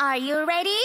Are you ready?